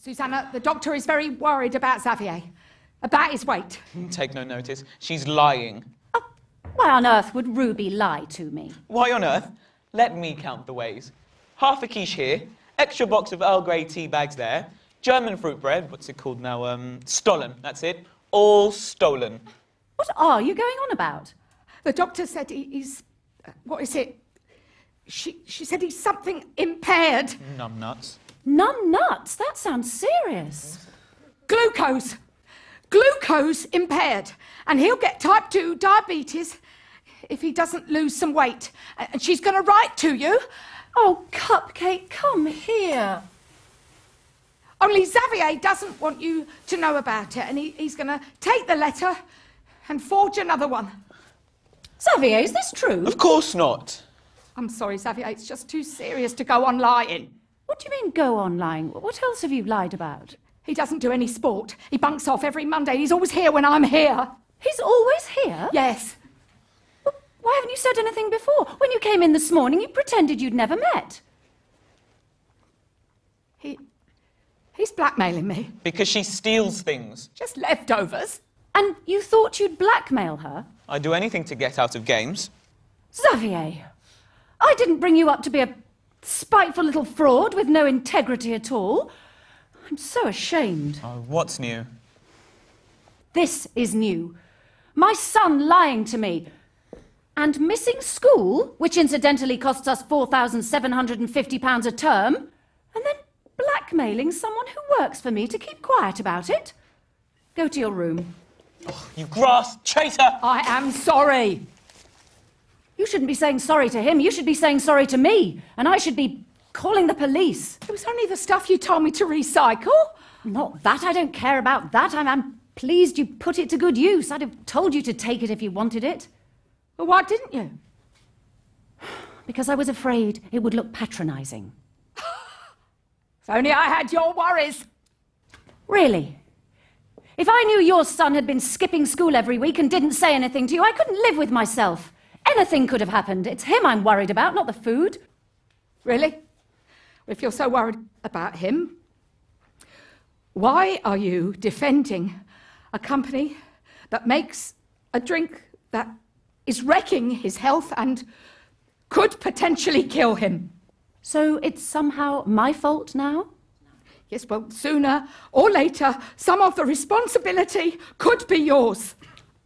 Susannah, the doctor is very worried about Xavier, about his weight. Take no notice. She's lying. Oh, why on earth would Ruby lie to me? Why on earth? Let me count the ways. Half a quiche here, extra box of Earl Grey tea bags there, German fruit bread, what's it called now? Um, Stollen, that's it. All stolen. What are you going on about? The doctor said he, he's. Uh, what is it? She, she said he's something impaired. Numb nuts. Numb nuts? That sounds serious. Glucose. Glucose impaired. And he'll get type 2 diabetes if he doesn't lose some weight. And she's going to write to you. Oh, Cupcake, come here. Only Xavier doesn't want you to know about it, and he, he's going to take the letter and forge another one. Xavier, is this true? Of course not. I'm sorry, Xavier, it's just too serious to go on lying. What do you mean, go on lying? What else have you lied about? He doesn't do any sport. He bunks off every Monday. He's always here when I'm here. He's always here? Yes. Well, why haven't you said anything before? When you came in this morning, you pretended you'd never met. He. He's blackmailing me. Because she steals things. Just leftovers. And you thought you'd blackmail her? I'd do anything to get out of games. Xavier, I didn't bring you up to be a spiteful little fraud with no integrity at all. I'm so ashamed. Oh, what's new? This is new. My son lying to me. And missing school, which incidentally costs us £4,750 a term. And then blackmailing someone who works for me to keep quiet about it. Go to your room. Oh, you grass chaser! I am sorry. You shouldn't be saying sorry to him. You should be saying sorry to me. And I should be calling the police. It was only the stuff you told me to recycle. Not that. I don't care about that. I'm, I'm pleased you put it to good use. I'd have told you to take it if you wanted it. Well, why didn't you? Because I was afraid it would look patronising. if only I had your worries. Really? If I knew your son had been skipping school every week and didn't say anything to you, I couldn't live with myself. Anything could have happened. It's him I'm worried about, not the food. Really? If you're so worried about him, why are you defending a company that makes a drink that is wrecking his health and could potentially kill him? So it's somehow my fault now? Yes, well, sooner or later, some of the responsibility could be yours.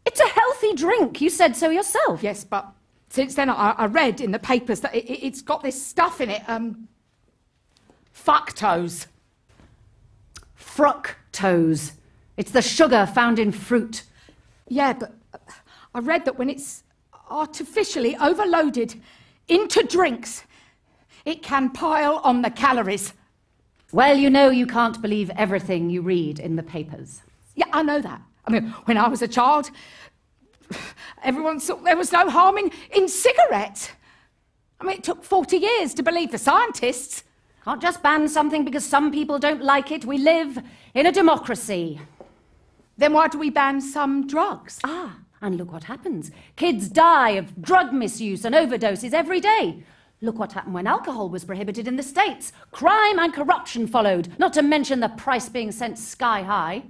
It's a healthy drink. You said so yourself. Yes, but since then I, I read in the papers that it, has got this stuff in it, um, fructose. Fructose. It's the sugar found in fruit. Yeah, but I read that when it's artificially overloaded into drinks, it can pile on the calories. Well, you know you can't believe everything you read in the papers. Yeah, I know that. I mean, when I was a child, everyone thought there was no harm in, in cigarettes. I mean, it took 40 years to believe the scientists. Can't just ban something because some people don't like it. We live in a democracy. Then why do we ban some drugs? Ah, and look what happens. Kids die of drug misuse and overdoses every day. Look what happened when alcohol was prohibited in the States. Crime and corruption followed, not to mention the price being sent sky high.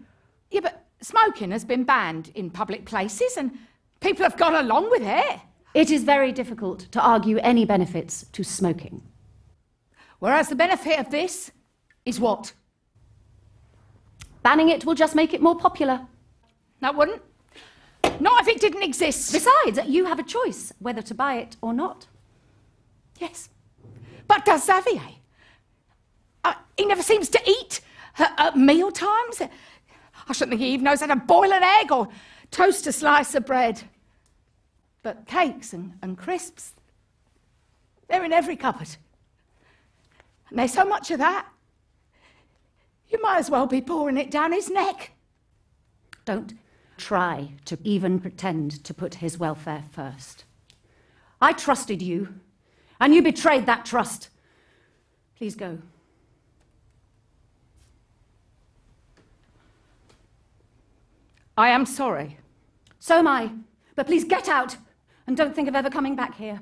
Yeah, but smoking has been banned in public places and people have gone along with it. It is very difficult to argue any benefits to smoking. Whereas the benefit of this is what? Banning it will just make it more popular. That wouldn't. Not if it didn't exist. Besides, you have a choice whether to buy it or not. Yes. But does Xavier? Uh, he never seems to eat at meal times. I shouldn't think he even knows how to boil an egg or toast a slice of bread. But cakes and, and crisps, they're in every cupboard. And there's so much of that. You might as well be pouring it down his neck. Don't try to even pretend to put his welfare first. I trusted you, and you betrayed that trust. Please go. I am sorry. So am I. But please get out and don't think of ever coming back here.